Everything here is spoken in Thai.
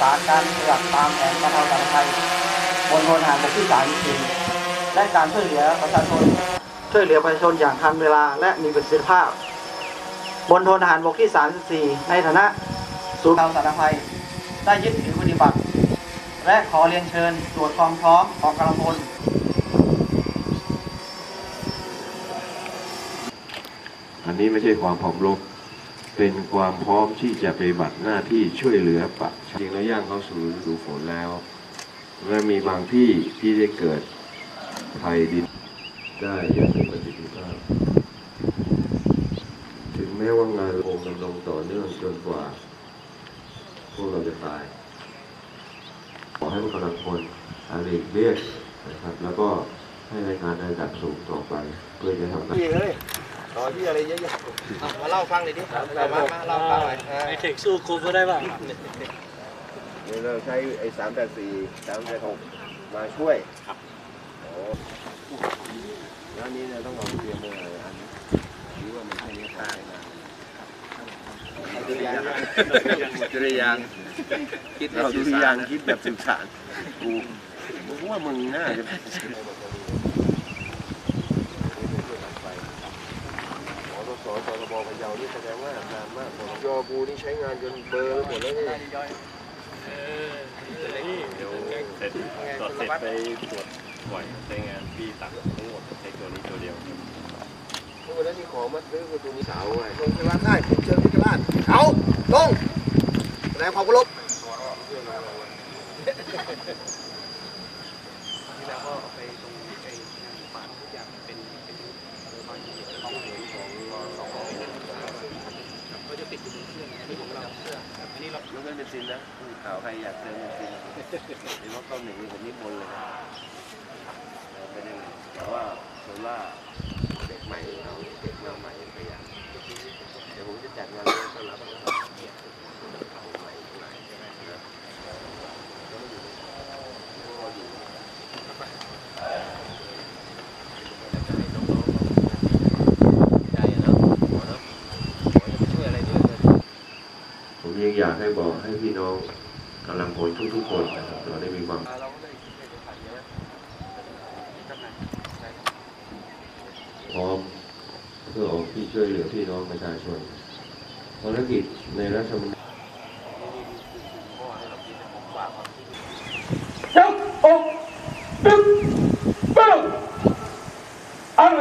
สาการปฏิบัติตามแผนบรรเทาสาธารณภัยบนโทนหารบกที่34และการช่วยเหลือประชาชน ช่วยเหลือประชาชนอย่างทันเวลาและมีประสิทธิภาพ บนโทนหารบกที่ 34 ในฐานะศูนย์บรรเทาสาธารณภัย ได้ยึดถือปฏิบัติ และขอเรียนเชิญตรวจความพร้อมของกำลังพลอันนี้ไม่ใช่ความผอมรบ เป็นความพร้อมที่จะปฏิบัติหน้าที่ช่วยเหลือปะจริงแล้วย่างเข้าสู่ฤดูฝนแล้วและมีบางที่ที่ได้เกิดภัยดินได้อย่างมีประสิทธิภาพ ถึงแม้ว่างานคงดำรงต่อเนื่องจนกว่า พวกเราจะตาย ขอให้พวกกำลังพลอาเลีกเลียกนะครับ แล้วก็ให้รายงานในระดับสูงต่อไป เพื่อจะทำให้พี่เอ้ยต่อ ที่อะไรเยอะๆมาเล่าฟังเลยดิมามามาเล่าฟังหน่อยไอเทคสู้กูก็ได้ป่ะนี่เราใช้ไอ้สามแปดสี่สามแปดหกมาช่วยครับโอ้แล้วอันนี้เนี่ยต้องเอาเตรียมเลยอันนี้หรือว่ามันแค่นี้ตายนะดุริยางดุริยางคิดเราดุริยางคิดแบบสื่อสารกูกูว่ามึงน่าจะ หมอรสสตบพะเยา นี่แสดงานานมากยอกูนี่ใช้งานจนเบอร์หมดแล้วนี่ยเดี๋ยวเสร็จตรวจเสร็จไปตรวจบ่อยใช้งานพี่ตักทั้งหมดใช้ตัวนี้ตัวเดียวเมื่อวันนั้นมีของมาซื้อคือตัวนี้สาไงลงพลานได้ผมเชิญพิจารณาเขาลงแสดงความเคารพยก เว้นเบนซินนะข่าวใครอยากเติมเบนซินหรือว่าเข้าหนึ่งนี่ผมนิมนต์เลยนะ อยากให้บอกให้พี่น้องกำลังพลทุกๆคนนะครับเราได้มีความพร้อมเพื่อออกที่ช่วยเหลือพี่น้องประชาชนภารกิจในรัฐบาลจบอกปึ๊บปึ๊บอะไร